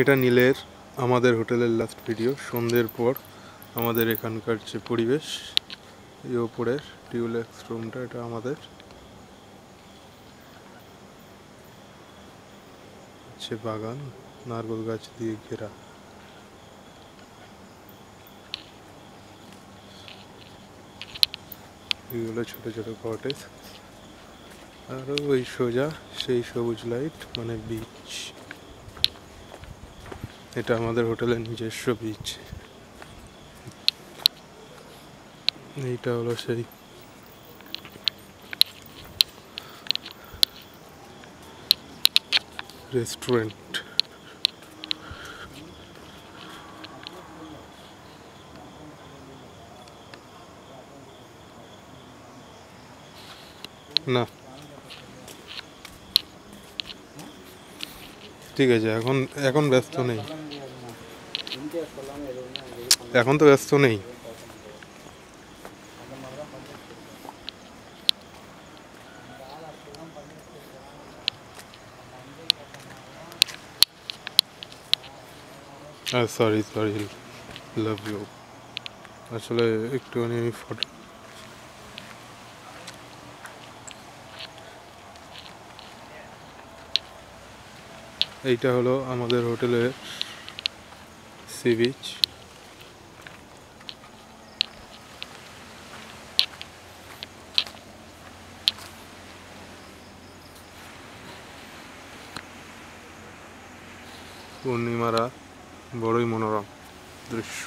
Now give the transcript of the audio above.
এটা নীলের, আমাদের হোটেলের লাস্ট ভিডিও সন্ধ্যের পর আমাদের এখানকার যে পরিবেশ, এই ওপরের টিউলেক্স রুমটা এটা আমাদের। হচ্ছে বাগান, নারকেল গাছ দিয়ে ঘেরা। এগুলো ছোট ছোট কটেজ আরও ওই সোজা, সেই সবুজ লাইট মানে বিচ এটা আমাদের হোটেলের নিজস্ব বিচ এইটা হলো সেই। রেস্টুরেন্ট না। ঠিক আছে, এখন এখন ব্যস্ত নেই। এখন তো ব্যস্ত নেই। সরি সরি লাভ ইউ আসলে একটুখানি আমি ফটো এইটা হলো আমাদের হোটেলের সি বিচ পূর্ণিমা রাত বড়ই মনোরম দৃশ্য